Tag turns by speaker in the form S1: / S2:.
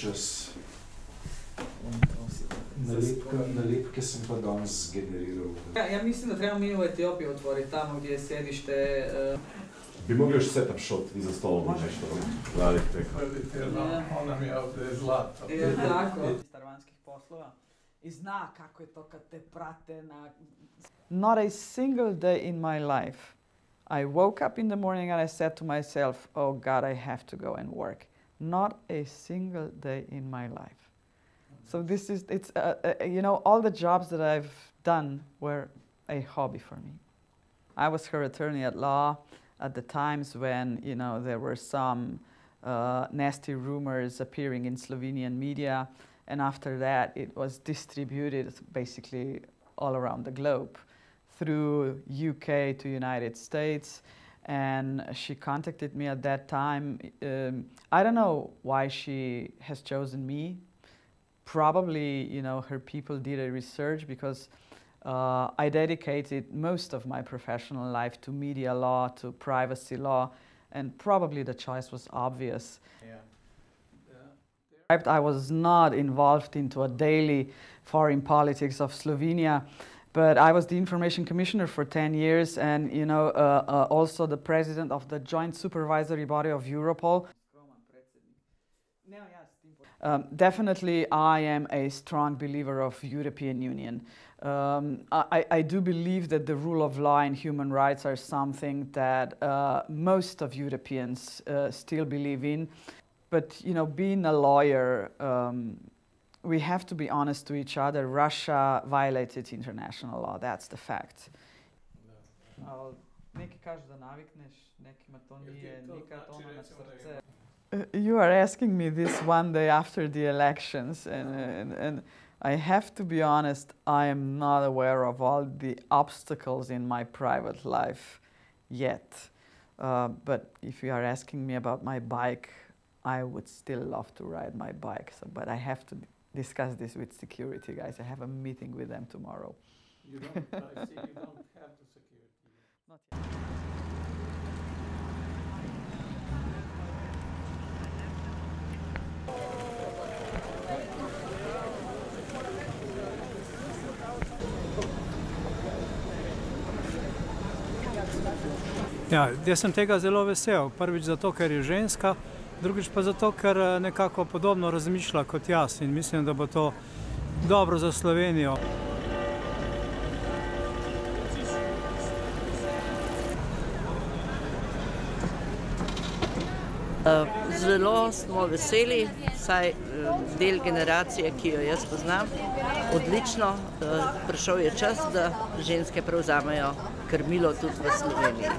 S1: čas. Nalepke, nalepke sem pa danes zgeneriral.
S2: Ja, ja mislim, da trebamo mi v Etiopiji otvoriti, tamo gdje je sjedište. Uh,
S3: Bi mogli još setup shot iza stola ili nešto raditi preko.
S2: Ja.
S4: Ona mi je ovdje zlato.
S2: je tako. Starvanskih poslova. I zna kako je to kad te prate na... Not a single day in my life. I woke up in the morning and I said to myself, oh God, I have to go and work. Not a single day in my life. So this is, it's, uh, uh, you know, all the jobs that I've done were a hobby for me. I was her attorney at law at the times when, you know, there were some uh, nasty rumors appearing in Slovenian media. And after that, it was distributed basically all around the globe through UK to United States. And she contacted me at that time. Um, I don't know why she has chosen me probably you know her people did a research because uh, I dedicated most of my professional life to media law, to privacy law, and probably the choice was obvious.
S4: Yeah.
S2: I was not involved into a daily foreign politics of Slovenia, but I was the information commissioner for 10 years and you know uh, uh, also the president of the joint supervisory body of Europol. Um, definitely, I am a strong believer of European Union. Um, I, I, do believe that the rule of law and human rights are something that uh, most of Europeans uh, still believe in. But you know, being a lawyer, um, we have to be honest to each other. Russia violated international law. That's the fact. Neki kažu da navikneš, nekima to nije nikad ono na srce. Uh, you are asking me this one day after the elections, and, and, and, I have to be honest, I am not aware of all the obstacles in my private life yet. Uh, but if you are asking me about my bike, I would still love to ride my bike. So, but I have to discuss this with security guys. I have a meeting with them tomorrow.
S4: You don't, I see you don't have the security.
S2: Not yet.
S5: Ja, jaz sem tega zelo vesel. Prvič zato, ker je ženska, drugič pa zato, ker nekako podobno razmišlja kot jaz in mislim, da bo to dobro za Slovenijo.
S6: Zelo smo veseli, saj del generacije, ki jo jaz poznam, odlično. Prišel je čas, da ženske prevzamejo krmilo tudi v Sloveniji.